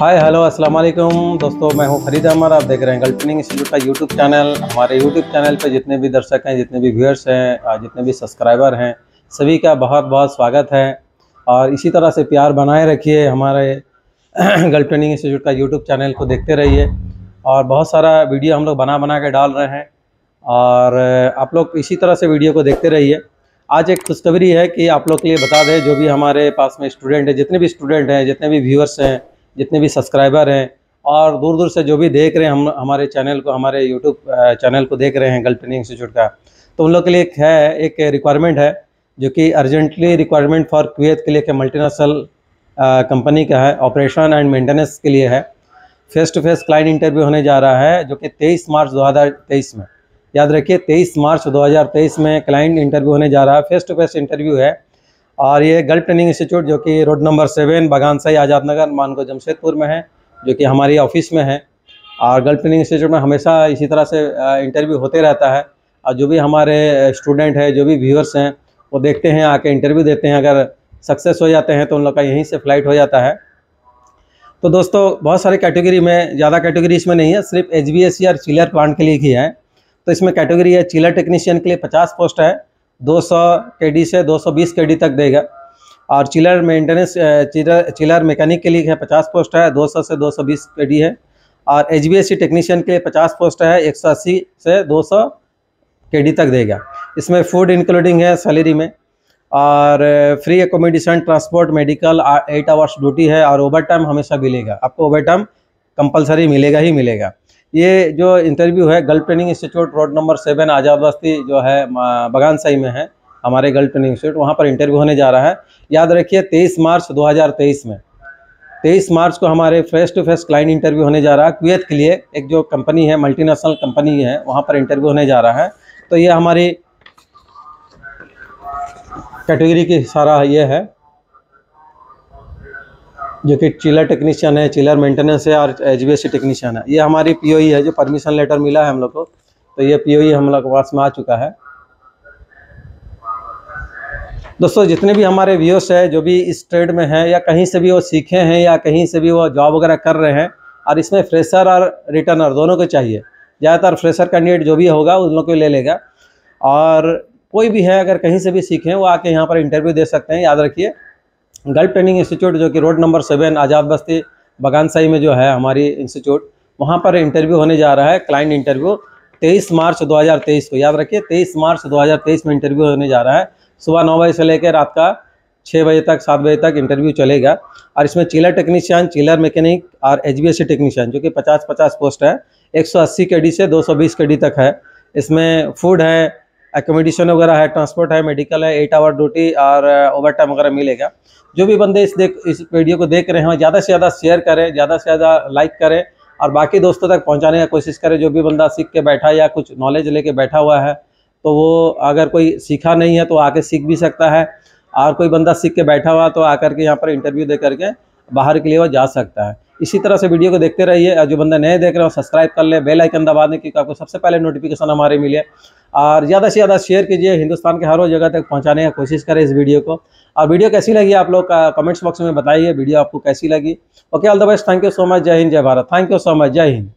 Hi hello अस्सलाम वालेकुम दोस्तों, मैं हूँ फरीद अहमद। आप देख रहे हैं गल्फ ट्रेनिंग इंस्टीट्यूट का यूट्यूब चैनल हमारे यूट्यूब चैनल पर जितने भी दर्शक हैं, जितने भी व्यूअर्स हैं जितने भी सब्सक्राइबर हैं, सभी का बहुत बहुत स्वागत है। और इसी तरह से प्यार बनाए रखिए हमारे गल्फ ट्रेनिंग इंस्टीट्यूट का यूट्यूब चैनल को देखते रहिए। और बहुत सारा वीडियो हम लोग बना बना के डाल रहे हैं। और आप लोग इसी तरह से वीडियो को देखते रहिए। आज एक खुशखबरी है कि आप लोग के लिए बता दें, जो भी हमारे पास में स्टूडेंट हैं, जितने भी स्टूडेंट हैं, जितने भी व्यूअर्स हैं जितने भी सब्सक्राइबर हैं और दूर दूर से जो भी देख रहे हैं, हम हमारे चैनल को, हमारे यूट्यूब चैनल को देख रहे हैं गर्ल ट्रेनिंग इंस्टीट्यूट का तो उन लोग के लिए एक है, एक रिक्वायरमेंट है, जो कि अर्जेंटली रिक्वायरमेंट फॉर कुवैत के लिए के मल्टीनेशनल कंपनी का है ऑपरेशन एंड मेंटेनेंस के लिए है। Face to face client interview होने जा रहा है, जो कि 23 मार्च 2023 में। याद रखिए 23 मार्च 2023 में क्लाइंट इंटरव्यू होने जा रहा है फेस टू फेस इंटरव्यू है और ये गर्ल ट्रेनिंग इंस्टीट्यूट जो कि रोड नंबर सेवन बगान सही आज़ाद नगर मानको जमशेदपुर में है, जो कि हमारी ऑफ़िस में है। और गर्ल ट्रेनिंग इंस्टीट्यूट में हमेशा इसी तरह से इंटरव्यू होते रहता है। और जो भी हमारे स्टूडेंट हैं, जो भी व्यूअर्स हैं, वो देखते हैं, आके इंटरव्यू देते हैं। अगर सक्सेस हो जाते हैं तो उन लोग का यहीं से फ़्लाइट हो जाता है। तो दोस्तों, बहुत सारे कैटेगरी में, ज़्यादा कैटेगरी इसमें नहीं है, सिर्फ़ एच और चिलर प्लांट के लिए ही है। तो इसमें कैटेगरी है, चिलर टेक्नीशियन के लिए 50 पोस्ट है। 200 केडी से 220 केडी तक देगा। और chiller maintenance chiller chiller mechanic के लिए है 50 पोस्ट है 200 से 220 केडी है। और एच टेक्नीशियन के लिए 50 पोस्ट है 180 से 200 केडी तक देगा। इसमें फ़ूड इंक्लूडिंग है सैलरी में। और free accommodation transport medical eight hours duty है, और ओवर टाइम हमेशा मिलेगा। आपको ओवर टाइम कंपलसरी मिलेगा ही मिलेगा। ये जो इंटरव्यू है Gulf training institute road number seven Azad Basti जो है बगान सही में है, हमारे गर्ल ट्रेनिंग इंस्टीट्यूट वहाँ पर इंटरव्यू होने जा रहा है। याद रखिए, तेईस मार्च 2023 में, तेईस मार्च को हमारे face to face client interview होने जा रहा है कुवैत के लिए एक जो कंपनी है मल्टीनेशनल कंपनी है, वहाँ पर इंटरव्यू होने जा रहा है। तो ये हमारी कैटेगरी की सारा ये है। जो कि चिलर टेक्नीशियन है चिलर मेंटेनेंस है और एच टेक्नीशियन है। ये हमारी पी e है, जो परमिशन लेटर मिला है हम लोग को तो ये पी e हम लोग के पास में आ चुका है। दोस्तों, जितने भी हमारे व्यूअर्स है, जो भी इस ट्रेड में हैं, या कहीं से भी वो सीखे हैं, या कहीं से भी वो जॉब वगैरह कर रहे हैं, और इसमें फ्रेशर और रिटर्नर दोनों को चाहिए। ज़्यादातर फ्रेशर कैंडिडेट जो भी होगा, उन लोग को ले लेगा। और कोई भी है, अगर कहीं से भी सीखें वो आके यहाँ पर इंटरव्यू दे सकते हैं, याद रखिए। गर्ल ट्रेनिंग इंस्टीट्यूट, जो कि रोड नंबर सेवन, आज़ाद बस्ती, बगानसाई में जो है हमारी इंस्टीट्यूट, वहाँ पर इंटरव्यू होने जा रहा है, क्लाइंट इंटरव्यू 23 मार्च 2023 को, याद रखिए 23 मार्च 2023 में इंटरव्यू होने जा रहा है, सुबह नौ बजे से लेकर रात का छः बजे तक, सात बजे तक इंटरव्यू चलेगा, और इसमें चिलर टेक्नीशियन, चिलर मैकेनिक और एच टेक्नीशियन, जो कि पचास पचास पोस्ट है, एक सौ अस्सी के डी से दो सौ बीस के डी तक है, इसमें फ़ूड है एकोमोडेशन वगैरह है ट्रांसपोर्ट है मेडिकल है एट आवर ड्यूटी और ओवर टाइम वगैरह मिलेगा। जो भी बंदे इस देख, इस वीडियो को देख रहे हैं, ज़्यादा से ज़्यादा शेयर करें, ज़्यादा से ज़्यादा लाइक करें और बाकी दोस्तों तक पहुँचाने की कोशिश करें। जो भी बंदा सीख के बैठा या कुछ नॉलेज लेके बैठा हुआ है तो वो अगर कोई सीखा नहीं है तो आके सीख भी सकता है। और कोई बंदा सीख के बैठा हुआ तो आकर के यहाँ पर इंटरव्यू दे करके बाहर के लिए वो जा सकता है। इसी तरह से वीडियो को देखते रहिए। और जो बंदा नए देख रहे हो सब्सक्राइब कर ले। बेल आइकन दबा दें, क्योंकि आपको सबसे पहले नोटिफिकेशन हमारे मिले। और ज़्यादा से ज़्यादा शेयर कीजिए, हिंदुस्तान के हर जगह तक पहुँचाने की कोशिश करें इस वीडियो को। और वीडियो कैसी लगी आप लोग का कमेंट्स बॉक्स में बताइए, वीडियो आपको कैसी लगी। Okay all the best thank you so much जय हिंद जय Bharat thank you so much जय हिंद